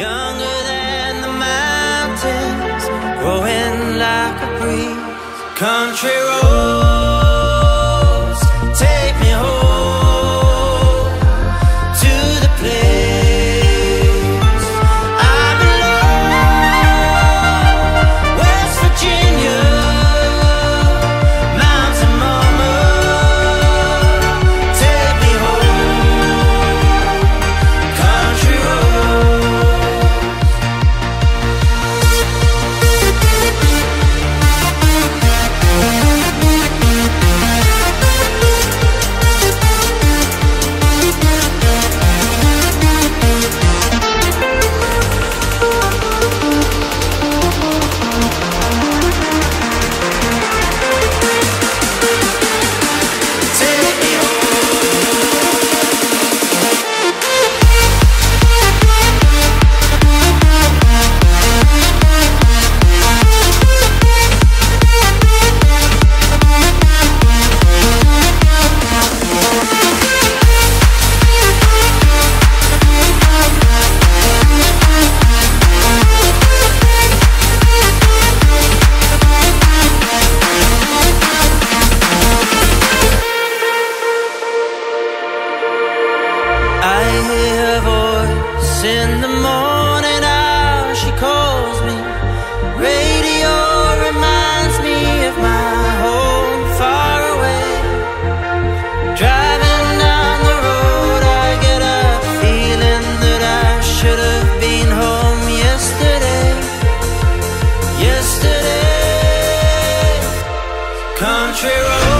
Younger than the mountains, growing like a breeze. Country road. country road.